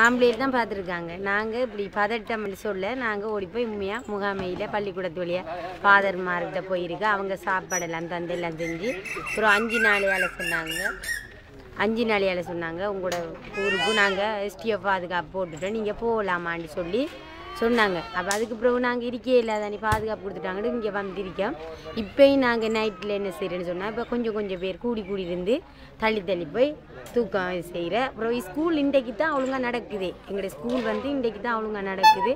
ஆம்பளையில் தான் பார்த்துருக்காங்க. நாங்கள் இப்படி பதட்டம்னு சொல்ல நாங்கள் ஓடி போய் உண்மையாக முகாமையில் பள்ளிக்கூடத்து வழியாக ஃபாதர்மார்கிட்ட போயிருக்கு. அவங்க சாப்பாடெல்லாம் தந்து எல்லாம் செஞ்சு அப்புறம் அஞ்சு நாளையால் சொன்னாங்க. அஞ்சு நாளையால் சொன்னாங்க. உங்களோட ஊருக்கு நாங்கள் எஸ்டிஎஃப் பாதுகாப்பு போட்டுட்டோம். நீங்கள் போகலாமான்னு சொல்லி சொன்னாங்க. அப்போ அதுக்கு பிறகு நாங்கள் இருக்கே இல்லாதானே பாதுகாப்பு கொடுத்துட்டாங்கன்னு இங்கே வந்திருக்கோம். இப்போயும் நாங்கள் நைட்டில் என்ன செய்கிறேன்னு சொன்னால் இப்போ கொஞ்சம் கொஞ்சம் பேர் கூடி கூடி இருந்து தள்ளி தள்ளி போய் தூக்கம் செய்கிற அப்புறம் ஸ்கூல் இன்றைக்கு தான் ஒழுங்காக நடக்குது. எங்களுடைய ஸ்கூல் வந்து இன்றைக்கு தான் ஒழுங்காக நடக்குது.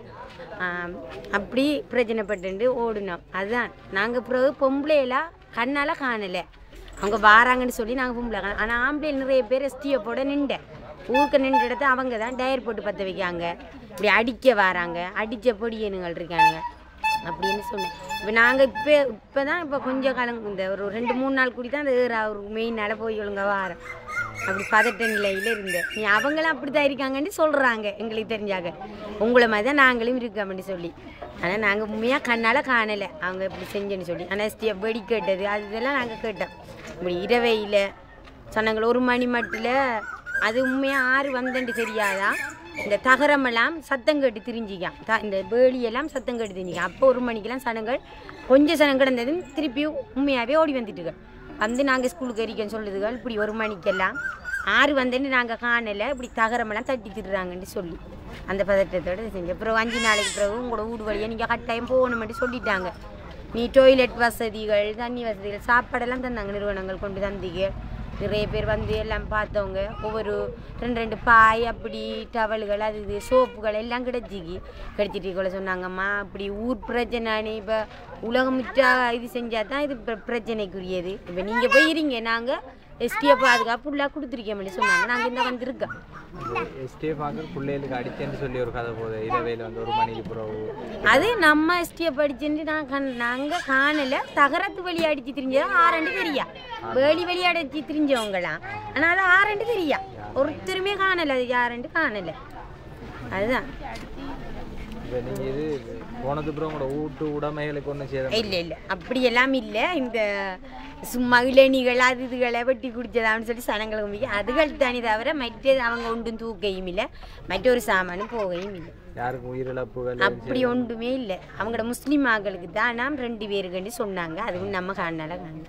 அப்படி பிரச்சனைப்பட்டு ஓடினோம். அதுதான் நாங்கள் பிறகு பொம்பளையெல்லாம் கண்ணால் காணலை. அவங்க வாராங்கன்னு சொல்லி நாங்கள் பொம்பளை ஆனால் ஆம்பளை நிறைய பேர் எஸ்டிஎஃபோட நின்றேன் ஊருக்கு நின்ற இடத்த அவங்க தான் டயர் போட்டு பற்ற வைக்காங்க. இப்படி அடிக்க வராங்க. அடித்த பொடியனுங்கள் இருக்காங்க அப்படின்னு சொன்னேன். இப்போ நாங்கள் இப்போ இப்போ தான் இப்போ கொஞ்சம் காலம் இந்த ஒரு ரெண்டு மூணு நாள் கூடி தான் அந்த ஏற ஒரு மெயினால் போய் ஒழுங்க வாரம் அப்படி பதட்ட நிலையில் இருந்தேன். நீ அவங்களும் அப்படி தான் இருக்காங்கன்னு சொல்கிறாங்க எங்களுக்கு தெரிஞ்சாங்க உங்களை மாதிரி தான் நாங்களும் இருக்கோம்னு சொல்லி. ஆனால் நாங்கள் உண்மையாக கண்ணால் காணலை. அவங்க இப்படி செஞ்சேன்னு சொல்லி. ஆனால் எஸ்டிஎஃப் வெடி கேட்டது அது இதெல்லாம் நாங்கள் கேட்டோம். இப்படி இரவையில் சொன்னாங்கள ஒரு மணி மட்டில் அது உண்மையாக ஆறு வந்தேன்ட்டு தெரியாதா? இந்த தகரமெல்லாம் சத்தம் கேட்டு திரிஞ்சிக்கான் த இந்த வேலியெல்லாம் சத்தம் கேட்டு திரிஞ்சிக்கான் அப்போ ஒரு மணிக்கெல்லாம் சனங்கள் கொஞ்சம் சனம் கிடந்ததும் திருப்பி உண்மையாகவே ஓடி வந்துட்டுகள் வந்து நாங்கள் ஸ்கூலுக்கு எரிக்கன்னு சொல்லுதுகள் இப்படி ஒரு மணிக்கெல்லாம் ஆறு வந்தேன்னு நாங்கள் காணலை. இப்படி தகரமெல்லாம் தட்டி திடுறாங்கன்னு சொல்லி. அந்த பதட்டத்தோட செஞ்சு. செஞ்சேன் அப்புறம் அஞ்சு நாளைக்கு பிறகு உங்களோட வீடு வழியாக நீங்கள் கட்டாயம் போகணுமென்று சொல்லிட்டாங்க. நீ டொய்லெட் வசதிகள் தண்ணி வசதிகள் சாப்பாடெல்லாம் தந்தாங்க நிறுவனங்கள் கொண்டு தந்தீங்க. நிறைய பேர் வந்து எல்லாம் பார்த்தவங்க ஒவ்வொரு ரெண்டு ரெண்டு பாய் அப்படி டவல்கள் அது இது சோப்புகள் எல்லாம் கிடைச்சிக்கி. கிடைச்சிட்டு கூட சொன்னாங்கம்மா. அப்படி ஊர் பிரச்சனை இப்போ உலகமிட்டா இது செஞ்சால் தான் இது பிரச்சனைக்குரியது. இப்போ நீங்கள் போயிருங்க நாங்கள் எஸ்டியை பாதுகாப்பு ஃபுல்லாக கொடுத்துருக்கோம்னு சொன்னாங்க நாங்கள் இந்த வந்திருக்கோம் எஸ்டிஎஃப் ஆக்கள் பிள்ளைகளுக்கு அடிச்சேன்னு சொல்லி ஒரு கதை போகுது. இரவையில் வந்து ஒரு மணிக்கு பிறகு. அது நம்ம எஸ்டியை படிச்சுட்டு நான் கண் நாங்கள் காணலை. தகரத்து வழி அடித்து திரிஞ்சது ஆரண்டு தெரியா? வேலி வழி அடிச்சு திரிஞ்சவங்களாம் ஆனால் அது ஆரண்டு தெரியா? ஒருத்தருமே காணலை அது யாருண்டு காணலை. அதுதான். இப்போ நீங்கள் இது போனது பிறகு உங்களோட வீட்டு உடைமைகளுக்கு ஒன்றும் சேதம் இல்லை இல்லை. அப்படியெல்லாம் இல்லை. இந்த சும்மா இளநிகள் அது இதுகளை வெட்டி குடிச்சதான்னு சொல்லி சனங்களை கும்பிக்க அதுகள் தானே தவிர மற்றது அவங்க ஒன்றும் தூக்கையும் இல்லை. மற்றொரு சாமானும் போகையும் இல்லை. யாருக்கும் உயிரிழப்புகள் அப்படி ஒன்றுமே இல்லை. அவங்களோட முஸ்லீம் ஆக்களுக்கு தான் நாம் ரெண்டு பேருக்குன்னு சொன்னாங்க. அதுவும் நம்ம காணால காணல